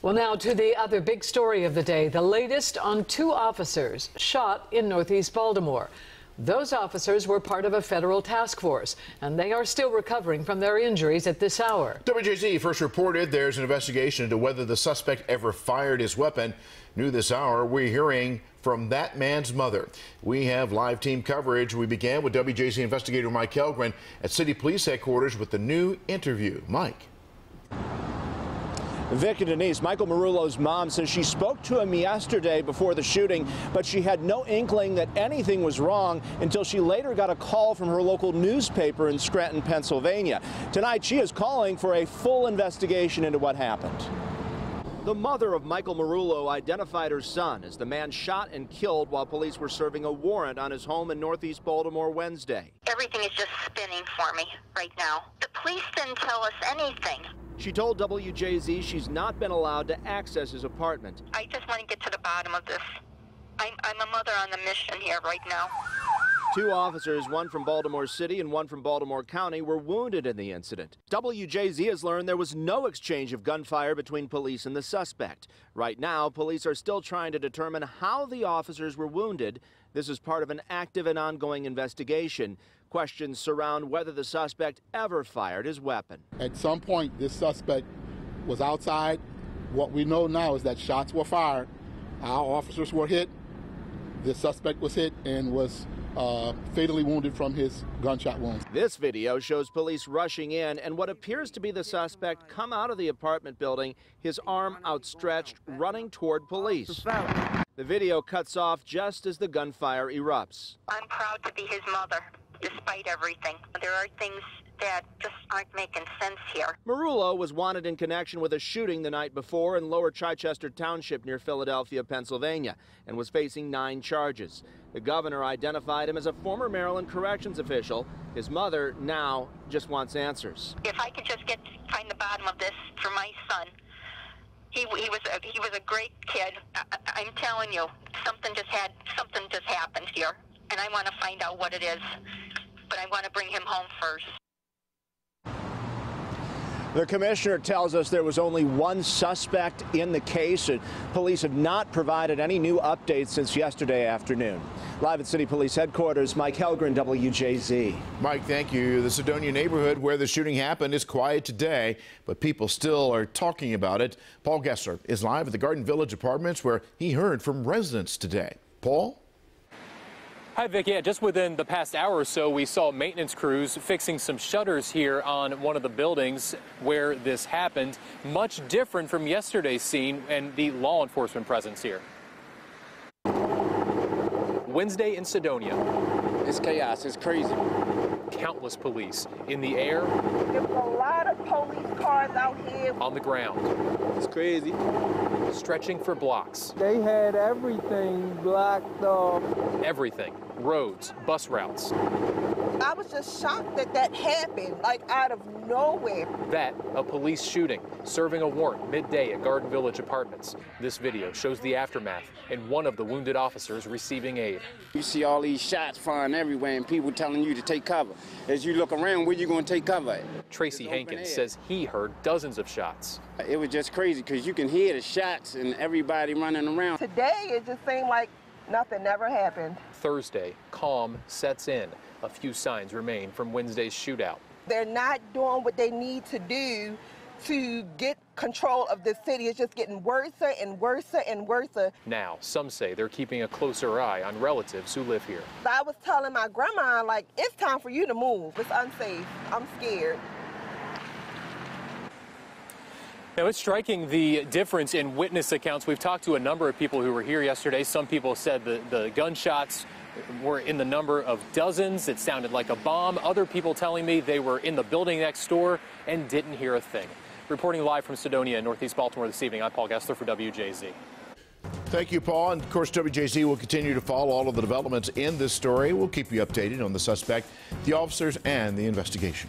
Well, now to the other big story of the day the latest on two officers shot in Northeast Baltimore. Those officers were part of a federal task force, and they are still recovering from their injuries at this hour. WJZ first reported there's an investigation into whether the suspect ever fired his weapon. New this hour, we're hearing from that man's mother. We have live team coverage. We began with WJZ investigator Mike Hellgren at City Police Headquarters with the new interview. Mike. Vic and Denise, Michael Marullo's mom says she spoke to him yesterday before the shooting, but she had no inkling that anything was wrong until she later got a call from her local newspaper in Scranton, Pennsylvania. Tonight, she is calling for a full investigation into what happened. The mother of Michael Marullo identified her son as the man shot and killed while police were serving a warrant on his home in northeast Baltimore Wednesday. Everything is just spinning for me right now. The police didn't tell us anything. She told WJZ she's not been allowed to access his apartment. I just want to get to the bottom of this. I'm, I'm a mother on a mission here right now. Two officers, one from Baltimore City and one from Baltimore County, were wounded in the incident. WJZ has learned there was no exchange of gunfire between police and the suspect. Right now, police are still trying to determine how the officers were wounded. This is part of an active and ongoing investigation. Questions surround whether the suspect ever fired his weapon. At some point, this suspect was outside. What we know now is that shots were fired. Our officers were hit. The suspect was hit and was uh, fatally wounded from his gunshot wounds. This video shows police rushing in and what appears to be the suspect come out of the apartment building, his arm outstretched, running toward police. The video cuts off just as the gunfire erupts. I'm proud to be his mother despite everything. There are things that just aren't making sense here. Marullo was wanted in connection with a shooting the night before in Lower Chichester Township near Philadelphia, Pennsylvania, and was facing nine charges. The governor identified him as a former Maryland corrections official. His mother now just wants answers. If I could just get find the bottom of this for my son. He, he was a, he was a great kid. I, I'm telling you, something just had something just happened here, and I want to find out what it is but I want to bring him home first. The commissioner tells us there was only one suspect in the case. And police have not provided any new updates since yesterday afternoon. Live at City Police Headquarters, Mike Hellgren, WJZ. Mike, thank you. The Cedonia neighborhood where the shooting happened is quiet today, but people still are talking about it. Paul Gessler is live at the Garden Village Apartments where he heard from residents today. Paul? Hi, Vic. Yeah, just within the past hour or so, we saw maintenance crews fixing some shutters here on one of the buildings where this happened. Much different from yesterday's scene and the law enforcement presence here. Wednesday in Cedonia. It's chaos. It's crazy. Countless police in the air. There's a lot of police cars out here. On the ground. It's crazy. Stretching for blocks. They had everything blocked off. Everything roads, bus routes. I was just shocked that that happened, like out of nowhere. That, a police shooting, serving a warrant midday at Garden Village Apartments. This video shows the aftermath and one of the wounded officers receiving aid. You see all these shots flying everywhere and people telling you to take cover. As you look around, where you going to take cover at? Tracy Hankins says he heard dozens of shots. It was just crazy because you can hear the shots and everybody running around. Today, it just seemed like Nothing never happened. Thursday, calm sets in. A few signs remain from Wednesday's shootout. They're not doing what they need to do to get control of the city. It's just getting worse and worse and worse. Now, some say they're keeping a closer eye on relatives who live here. I was telling my grandma, like, it's time for you to move. It's unsafe. I'm scared. Now, it's striking the difference in witness accounts. We've talked to a number of people who were here yesterday. Some people said the, the gunshots were in the number of dozens. It sounded like a bomb. Other people telling me they were in the building next door and didn't hear a thing. Reporting live from Cedonia in Northeast Baltimore this evening, I'm Paul Gessler for WJZ. Thank you, Paul. And of course, WJZ will continue to follow all of the developments in this story. We'll keep you updated on the suspect, the officers, and the investigation.